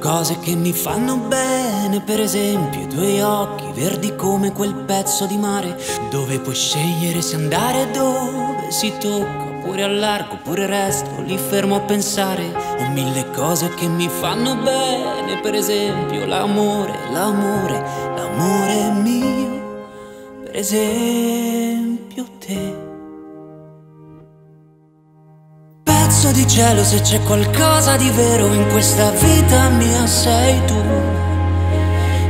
cose che mi fanno bene, per esempio i tuoi occhi verdi come quel pezzo di mare dove puoi scegliere se andare dove si tocca. Pure al largo, pure resto, lì fermo a pensare. Ho mille cose che mi fanno bene, per esempio l'amore, l'amore, l'amore mio, per esempio te. Pezzo di cielo se c'è qualcosa di vero in questa vita mia sei tu.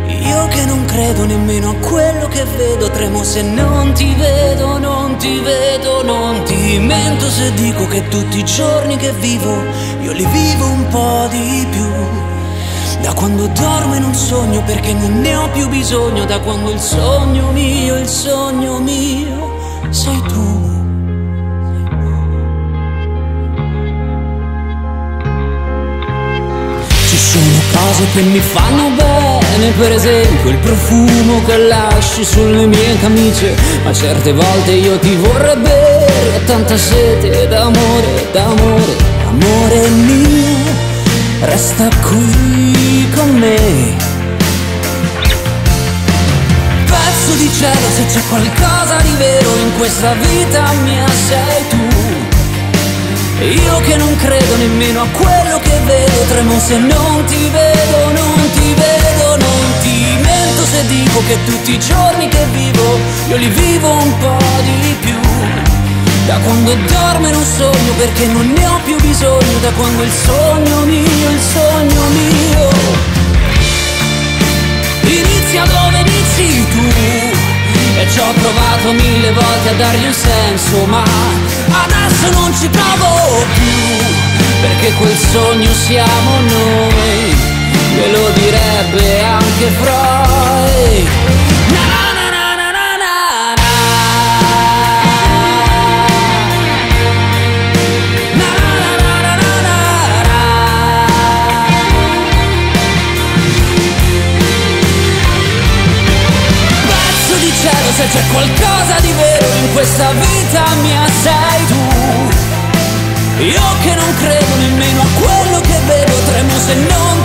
Io che non credo nemmeno a quello che vedo, tremo se non ti vedo, non ti vedo, non ti mento se dico che tutti i giorni che vivo, io li vivo un po' di più. Da quando dormo in un sogno perché non ne ho più bisogno, da quando il sogno mio, il sogno mio cose che mi fanno bene, per esempio il profumo che lasci sulle mie camicie, ma certe volte io ti vorrei bere, ho tanta sete d'amore, d'amore, amore mio, resta qui con me. Pezzo di cielo se c'è qualcosa di vero in questa vita mia sei tu. Io che non credo nemmeno a quello che vedo, tremo se non ti vedo, non ti vedo, non ti mento se dico che tutti i giorni che vivo, io li vivo un po' di più. Da quando dormo in un sogno perché non ne ho più bisogno, da quando il sogno mio, il sogno ho provato mille volte a dargli un senso, ma adesso non ci provo più, perché quel sogno siamo noi, me lo direbbe anche Freud. C'è qualcosa di vero in questa vita mia, sei tu. Io che non credo nemmeno a quello che vedo, tremo se non